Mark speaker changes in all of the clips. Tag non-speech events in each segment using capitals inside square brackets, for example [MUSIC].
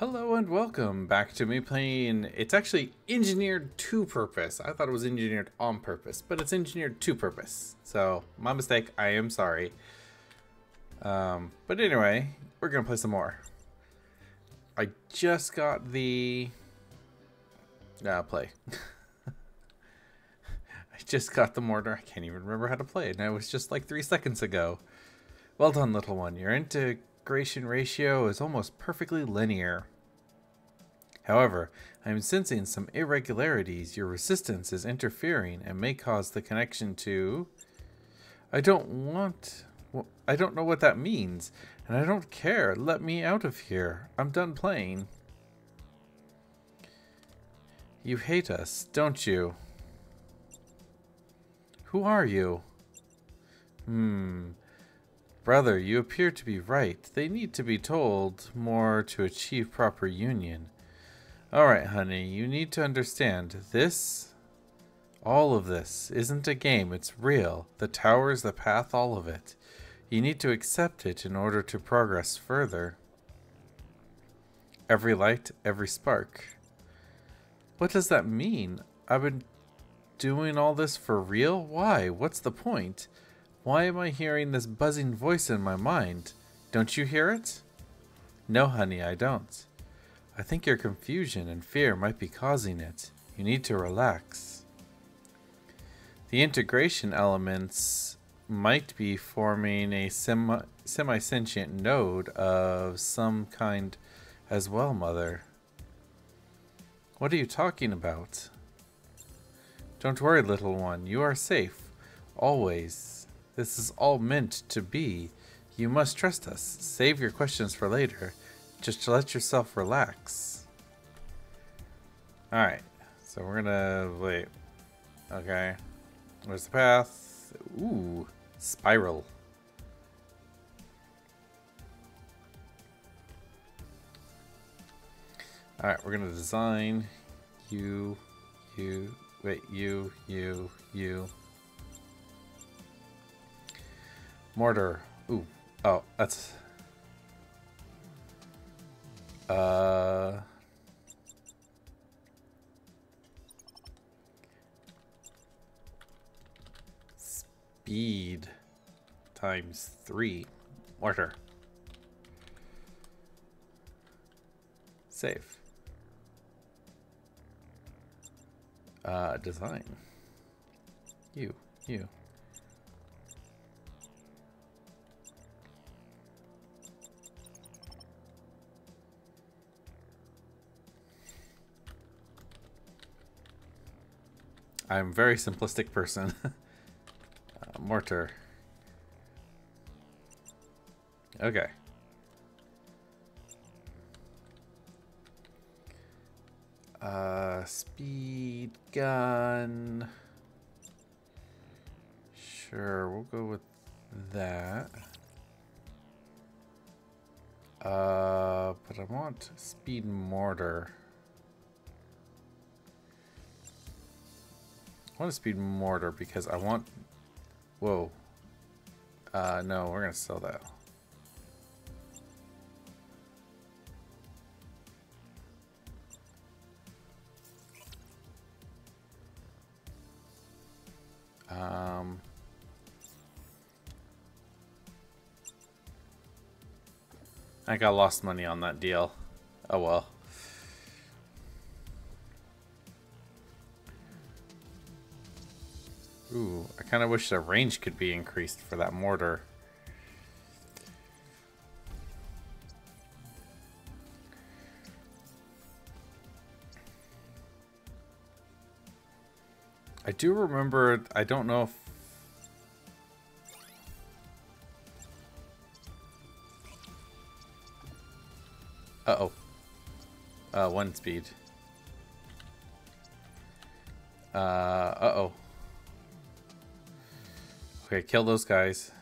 Speaker 1: Hello and welcome back to me playing, it's actually engineered to purpose. I thought it was engineered on purpose, but it's engineered to purpose. So, my mistake, I am sorry. Um, but anyway, we're gonna play some more. I just got the, uh, play. [LAUGHS] I just got the mortar, I can't even remember how to play it, and it was just like three seconds ago. Well done, little one, into integration ratio is almost perfectly linear. However, I am sensing some irregularities. Your resistance is interfering and may cause the connection to... I don't want... Well, I don't know what that means, and I don't care. Let me out of here. I'm done playing. You hate us, don't you? Who are you? Hmm. Brother, you appear to be right. They need to be told more to achieve proper union. Alright, honey, you need to understand. This, all of this, isn't a game. It's real. The tower is the path, all of it. You need to accept it in order to progress further. Every light, every spark. What does that mean? I've been doing all this for real? Why? What's the point? Why am I hearing this buzzing voice in my mind? Don't you hear it? No, honey, I don't. I think your confusion and fear might be causing it. You need to relax. The integration elements might be forming a semi semi-sentient node of some kind as well, Mother. What are you talking about? Don't worry, little one. You are safe. Always. This is all meant to be. You must trust us. Save your questions for later. Just to let yourself relax. Alright. So we're gonna... Wait. Okay. Where's the path? Ooh. Spiral. Alright, we're gonna design you, you, wait, you, you, you. Mortar. Ooh. Oh, that's... Uh... Speed times three. Mortar. Save. Uh, design. You, you. I'm very simplistic person. [LAUGHS] uh, mortar. Okay. Uh, speed gun. Sure, we'll go with that. Uh, but I want speed mortar. I want a speed mortar because I want... Whoa. Uh, no, we're going to sell that. Um... I got lost money on that deal. Oh well. Ooh, I kind of wish the range could be increased for that mortar. I do remember, I don't know if... Uh-oh. Uh, one speed. Uh, uh-oh. Okay, kill those guys.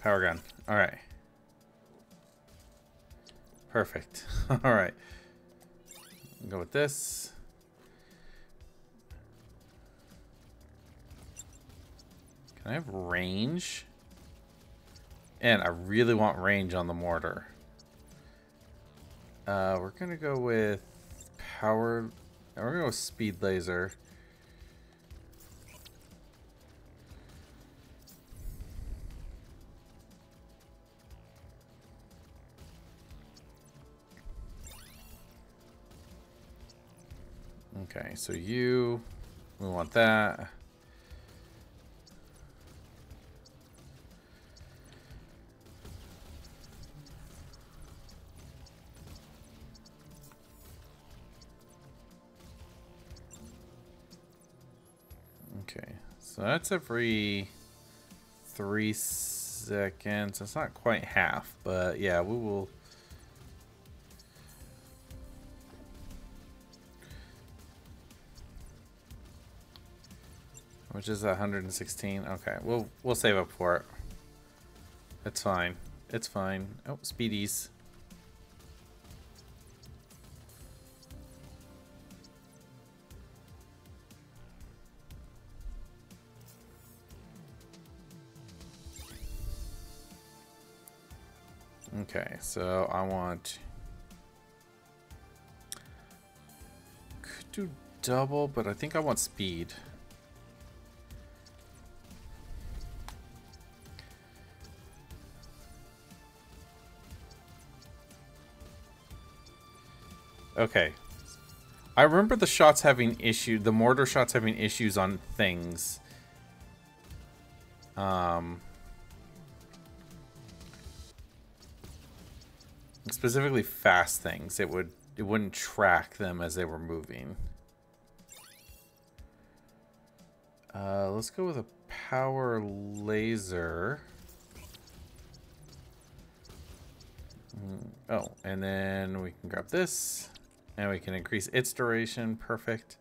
Speaker 1: Power gun. Alright. Perfect. [LAUGHS] Alright. Go with this. Can I have range? And I really want range on the mortar. Uh, we're going to go with power... We're going to go speed laser. Okay, so you, we want that. That's every three seconds. It's not quite half, but yeah, we will Which is 116. Okay, we'll we'll save up for it. It's fine. It's fine. Oh, speedies. Okay, so I want could do double, but I think I want speed. Okay. I remember the shots having issue, the mortar shots having issues on things. Um, specifically fast things. It would it wouldn't track them as they were moving. Uh, let's go with a power laser. Mm, oh, and then we can grab this. And we can increase its duration. Perfect.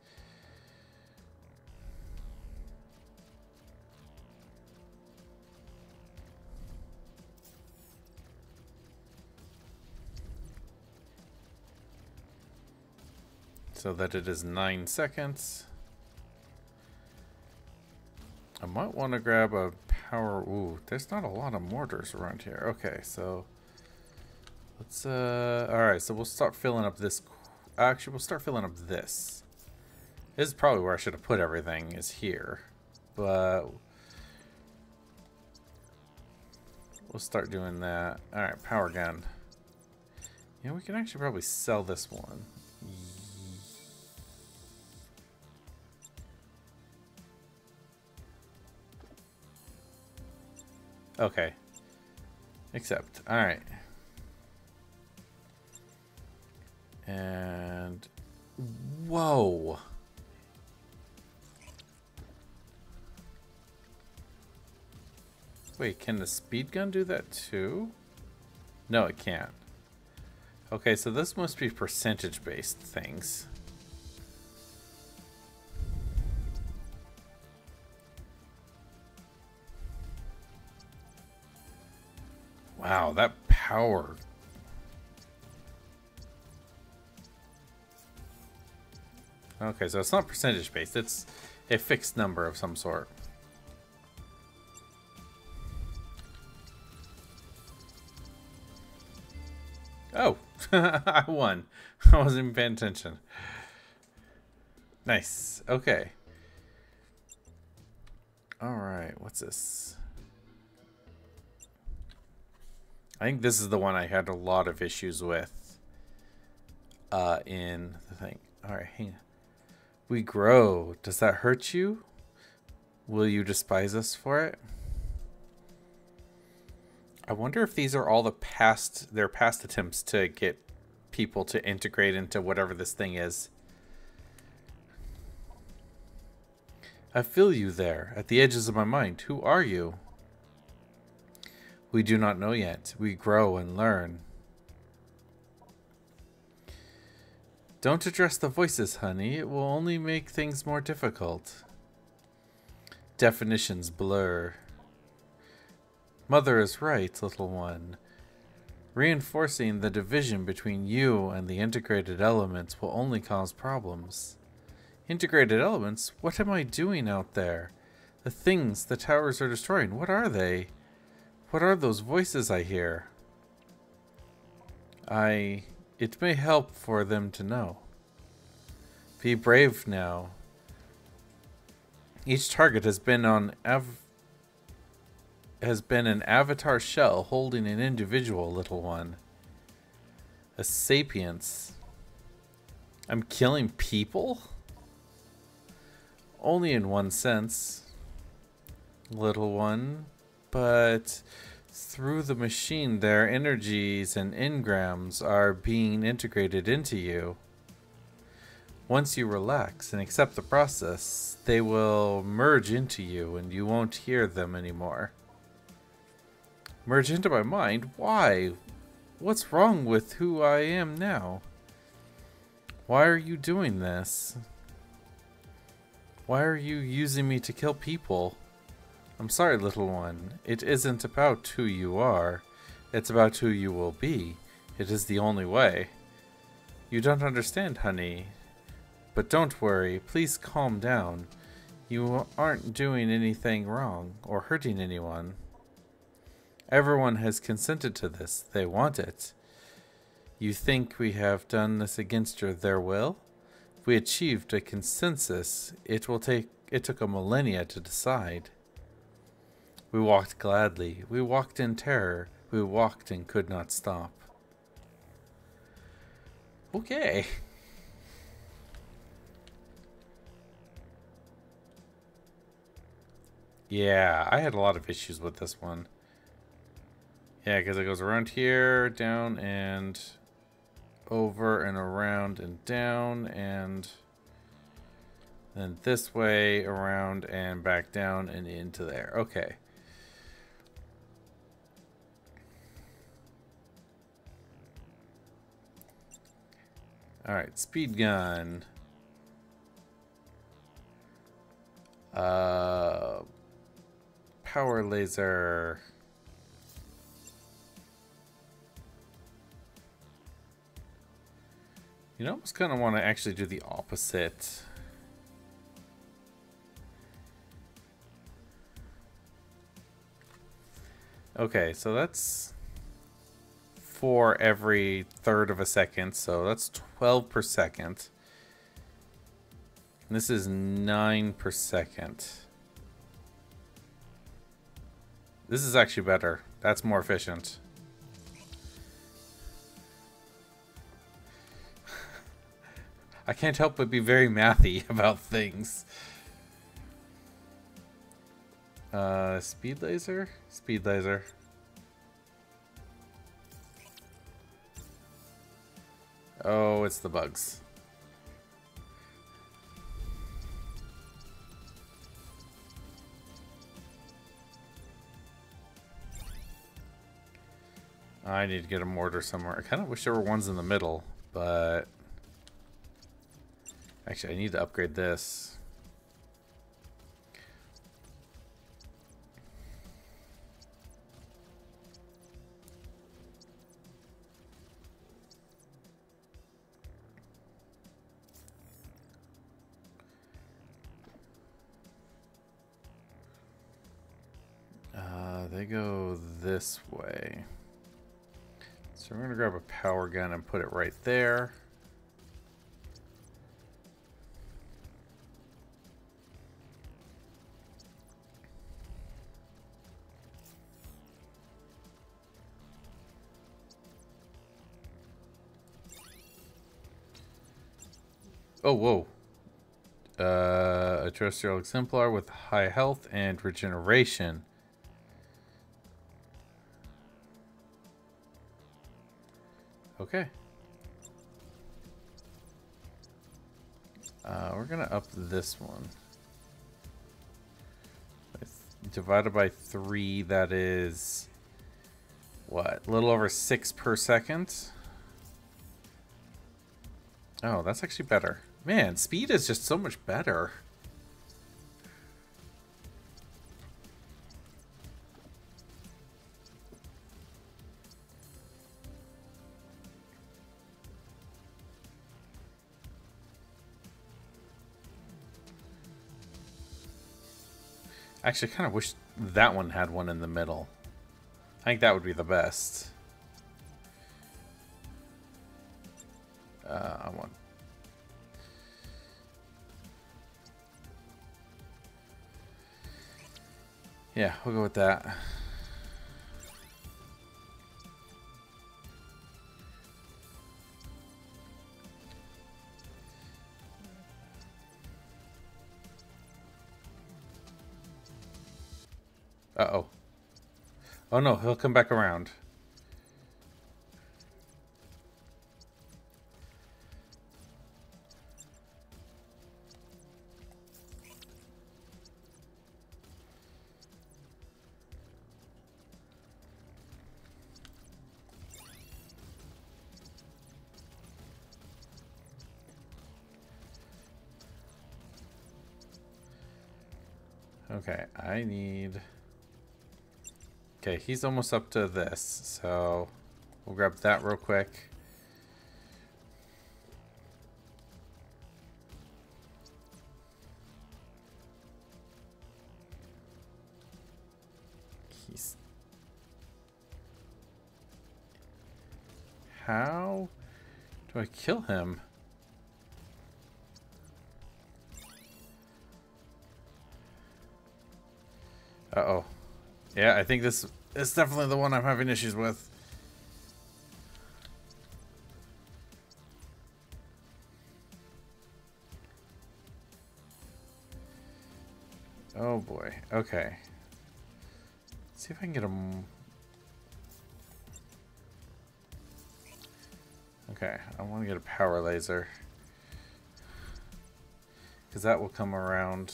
Speaker 1: So that it is nine seconds. I might want to grab a power. Ooh, there's not a lot of mortars around here. Okay, so let's. Uh, all right, so we'll start filling up this Actually, we'll start filling up this. This is probably where I should have put everything, is here. But... We'll start doing that. Alright, power gun. Yeah, we can actually probably sell this one. Okay. Accept. Alright. And... Whoa! Wait, can the speed gun do that too? No, it can't. Okay, so this must be percentage-based things. Wow, that power Okay, so it's not percentage based, it's a fixed number of some sort. Oh, [LAUGHS] I won. [LAUGHS] I wasn't even paying attention. Nice. Okay. Alright, what's this? I think this is the one I had a lot of issues with uh, in the thing. Alright, hang on. We grow. Does that hurt you? Will you despise us for it? I wonder if these are all the past their past attempts to get people to integrate into whatever this thing is. I feel you there, at the edges of my mind. Who are you? We do not know yet. We grow and learn. Don't address the voices, honey. It will only make things more difficult. Definitions blur. Mother is right, little one. Reinforcing the division between you and the integrated elements will only cause problems. Integrated elements? What am I doing out there? The things the towers are destroying, what are they? What are those voices I hear? I... It may help for them to know. Be brave now. Each target has been on av has been an avatar shell holding an individual little one. A sapience. I'm killing people? Only in one sense, little one. But through the machine, their energies and engrams are being integrated into you. Once you relax and accept the process, they will merge into you and you won't hear them anymore. Merge into my mind? Why? What's wrong with who I am now? Why are you doing this? Why are you using me to kill people? I'm sorry, little one. It isn't about who you are. It's about who you will be. It is the only way. You don't understand, honey. But don't worry. Please calm down. You aren't doing anything wrong or hurting anyone. Everyone has consented to this. They want it. You think we have done this against your, their will? We achieved a consensus, it will take it took a millennia to decide. We walked gladly. We walked in terror. We walked and could not stop. Okay. Yeah, I had a lot of issues with this one. Yeah, because it goes around here, down, and over and around and down, and then this way, around, and back down and into there. Okay. Alright, speed gun. Uh, power laser. You know, I almost kind of want to actually do the opposite. Okay, so that's for every third of a second, so that's 12 per second. And this is 9 per second. This is actually better. That's more efficient. [LAUGHS] I can't help but be very mathy [LAUGHS] about things. Uh, speed laser? Speed laser. Oh, it's the bugs. I need to get a mortar somewhere. I kind of wish there were ones in the middle, but... Actually, I need to upgrade this. And put it right there. Oh, whoa. Uh, a terrestrial exemplar with high health and regeneration. Okay. Uh, we're gonna up this one. Divided by three, that is... What? A little over six per second? Oh, that's actually better. Man, speed is just so much better. Actually, I kind of wish that one had one in the middle. I think that would be the best. Uh, I want Yeah, we'll go with that. Uh-oh. Oh no, he'll come back around. Okay, I need... Okay, he's almost up to this, so we'll grab that real quick. He's... How do I kill him? Uh-oh. Yeah, I think this is definitely the one I'm having issues with. Oh boy. Okay. Let's see if I can get him. Okay, I want to get a power laser. Because that will come around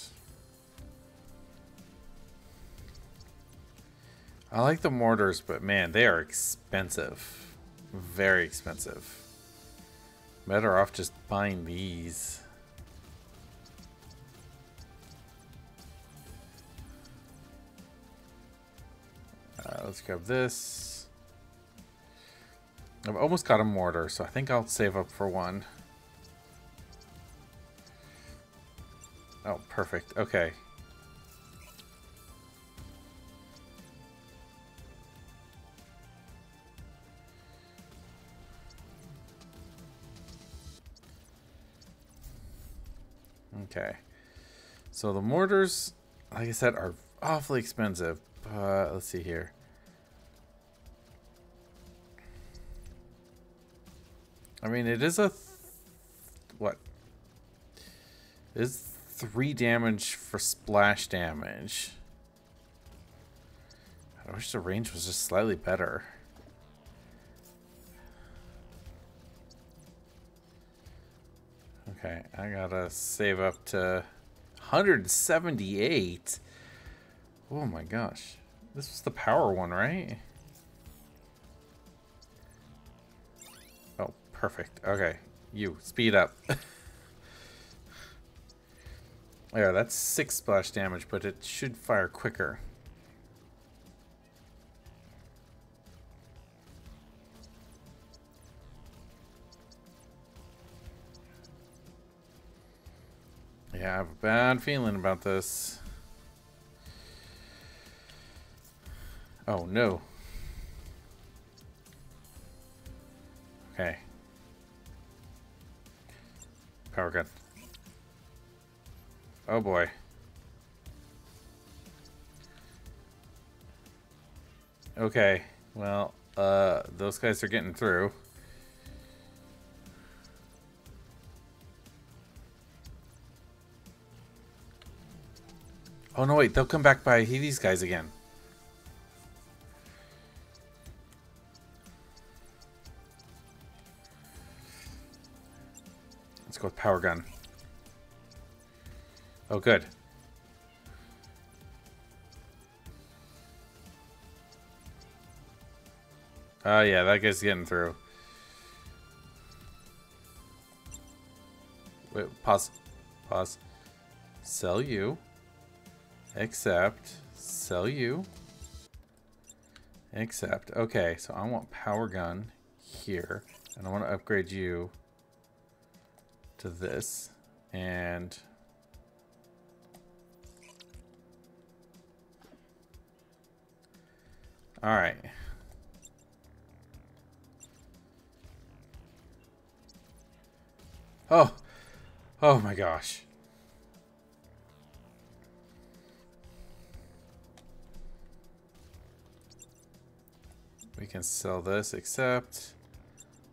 Speaker 1: I like the mortars, but man, they are expensive. Very expensive. Better off just buying these. Uh, let's grab this. I've almost got a mortar, so I think I'll save up for one. Oh, perfect. Okay. Okay. So the mortars, like I said, are awfully expensive. But let's see here. I mean, it is a... What? It is three damage for splash damage. I wish the range was just slightly better. Okay, I gotta save up to 178. Oh my gosh. This was the power one, right? Oh, perfect. Okay, you, speed up. [LAUGHS] yeah, that's six splash damage, but it should fire quicker. Yeah, I have a bad feeling about this. Oh, no. Okay. Power gun. Oh boy. Okay, well, uh, those guys are getting through. Oh no, wait, they'll come back by these guys again. Let's go with power gun. Oh, good. Oh, yeah, that guy's getting through. Wait, pause. Pause. Sell you. Accept. Sell you. Accept. Okay, so I want power gun here. And I want to upgrade you to this. And... Alright. Oh. Oh my gosh. We can sell this, accept.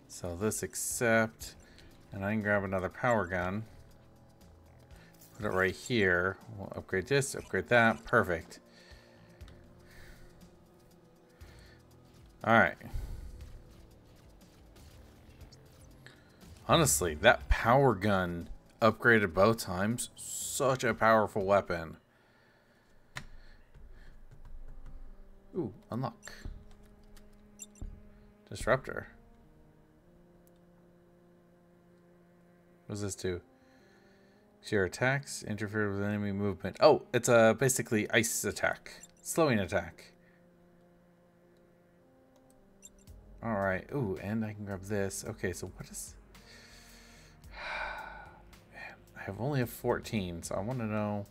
Speaker 1: Sell this, accept. And I can grab another power gun. Put it right here. We'll upgrade this, upgrade that. Perfect. Alright. Honestly, that power gun upgraded both times. Such a powerful weapon. Ooh, unlock. Disruptor. What does this do? Your attacks interfere with enemy movement. Oh, it's a basically ice attack. Slowing attack. Alright. Ooh, and I can grab this. Okay, so what is... Man, [SIGHS] I have only a 14, so I want to know...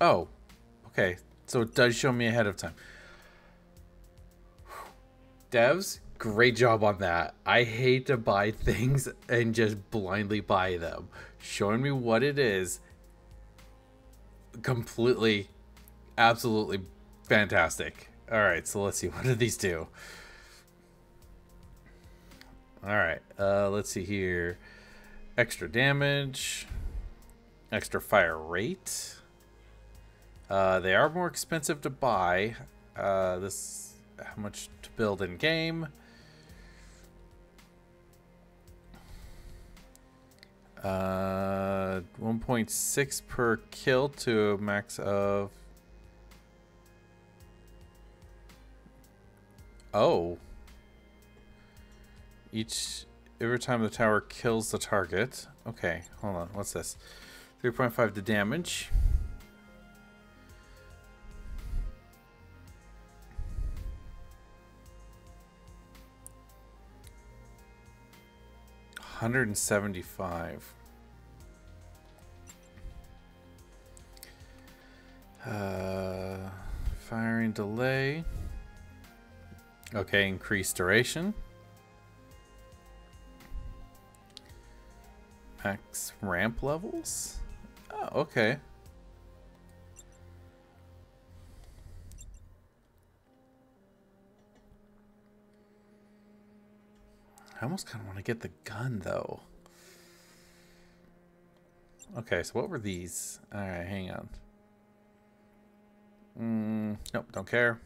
Speaker 1: Oh, okay. So it does show me ahead of time. Devs, great job on that. I hate to buy things and just blindly buy them. Showing me what it is, completely, absolutely fantastic. All right, so let's see. What do these do? All right, uh, let's see here. Extra damage, extra fire rate. Uh, they are more expensive to buy. Uh, this how much to build in game. Uh, 1.6 per kill to a max of. Oh. Each every time the tower kills the target. Okay, hold on. What's this? 3.5 to damage. 175. Uh, firing delay. Okay, increased duration. Max ramp levels? Oh, okay. I almost kind of want to get the gun, though. Okay, so what were these? Alright, hang on. Mm, nope, don't care.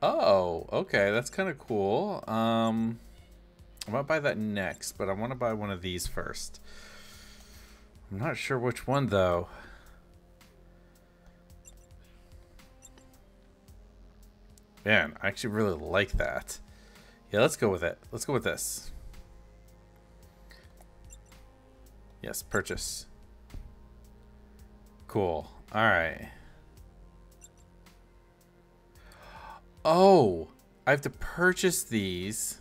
Speaker 1: Oh, okay, that's kind of cool. Um, I might buy that next, but I want to buy one of these first. I'm not sure which one, though. Man, I actually really like that. Yeah, let's go with it. Let's go with this. Yes, purchase. Cool. Alright. Oh! I have to purchase these.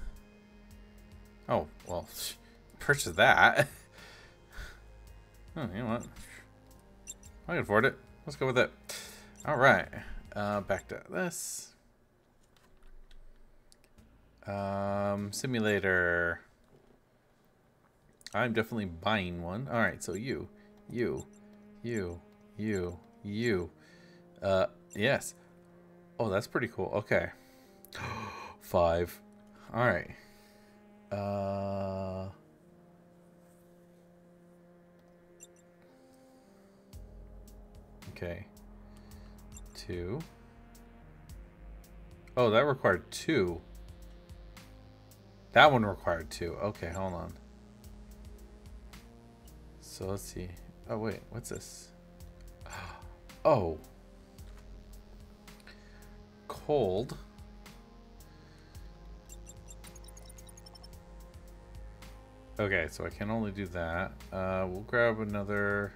Speaker 1: Oh, well, [LAUGHS] purchase that. [LAUGHS] oh, you know what? I can afford it. Let's go with it. Alright. Uh, back to this. Um, simulator. I'm definitely buying one. All right, so you, you, you, you, you. Uh, yes. Oh, that's pretty cool. Okay. [GASPS] Five. All right. Uh. Okay. Two. Oh, that required two. That one required two. Okay, hold on. So let's see. Oh, wait. What's this? [GASPS] Oh. Cold. Okay, so I can only do that. Uh, we'll grab another...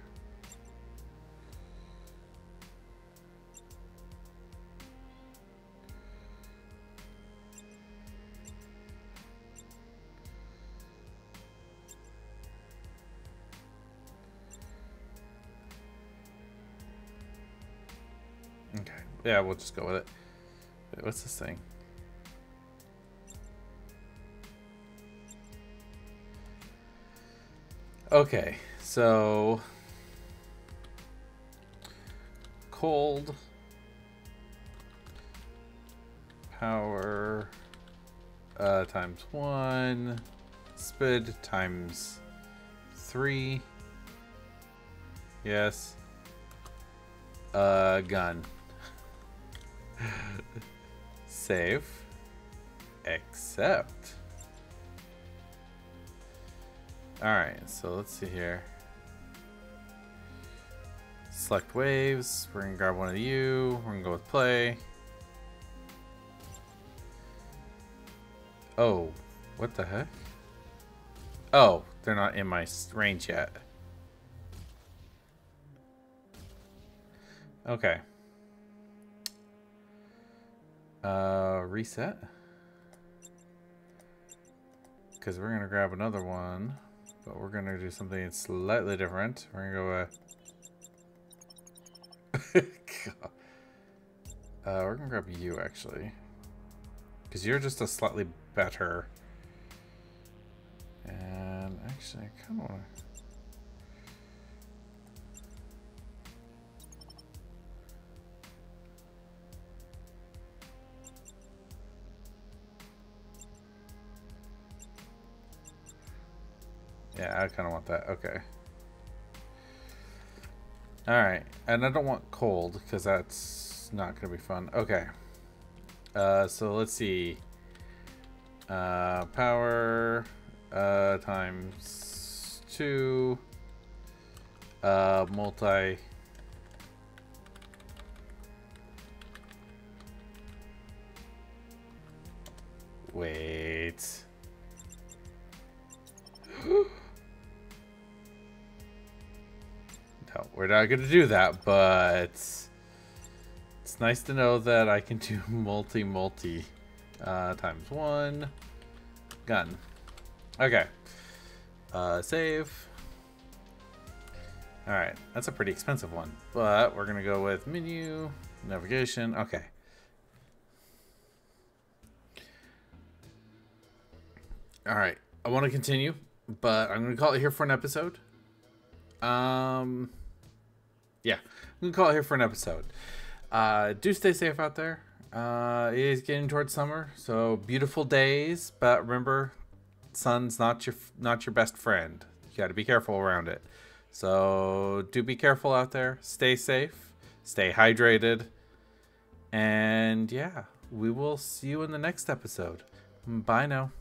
Speaker 1: Yeah, we'll just go with it. Wait, what's this thing? Okay, so cold power uh, times one, speed times three. Yes. Uh, gun. Save. Accept. Alright, so let's see here. Select waves. We're gonna grab one of you. We're gonna go with play. Oh, what the heck? Oh, they're not in my range yet. Okay. Uh, reset. Because we're going to grab another one. But we're going to do something slightly different. We're going to go... [LAUGHS] uh, we're going to grab you, actually. Because you're just a slightly better... And actually, I kind of want to... I kind of want that. Okay. Alright. And I don't want cold, because that's not going to be fun. Okay. Uh, so let's see. Uh, power uh, times 2. Uh, multi... not going to do that, but it's nice to know that I can do [LAUGHS] multi-multi uh, times one. Gun. Okay. Uh, save. Alright, that's a pretty expensive one, but we're to go with menu, navigation. Okay. Alright, I want to continue, but I'm to call it here for an episode. Um, yeah, we can call it here for an episode. Uh, do stay safe out there. Uh, it is getting towards summer, so beautiful days. But remember, sun's not your not your best friend. You got to be careful around it. So do be careful out there. Stay safe. Stay hydrated. And yeah, we will see you in the next episode. Bye now.